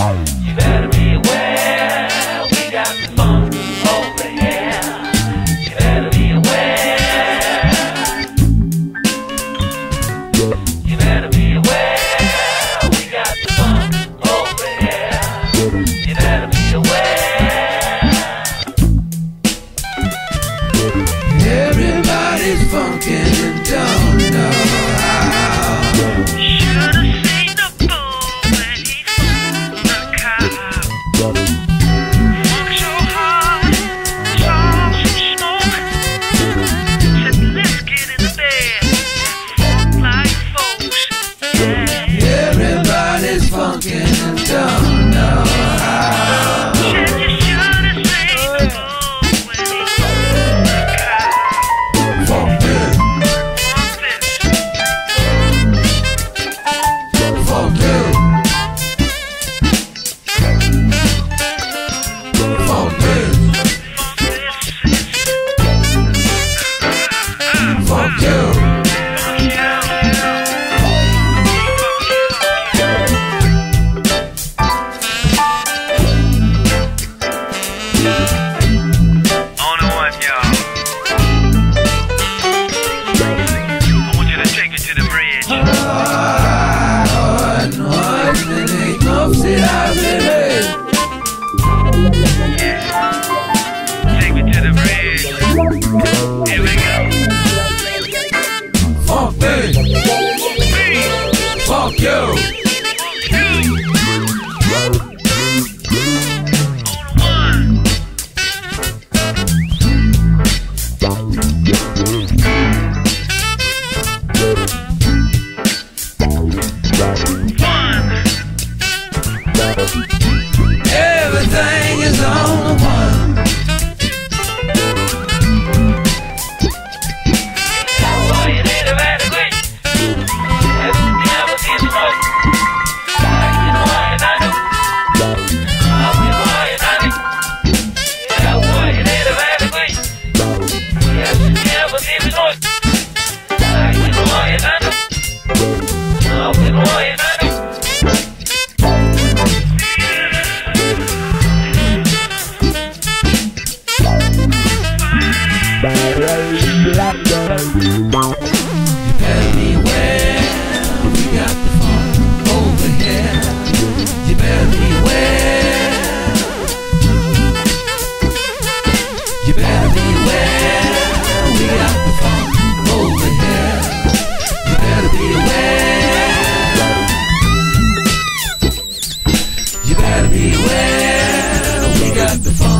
You. at the fun.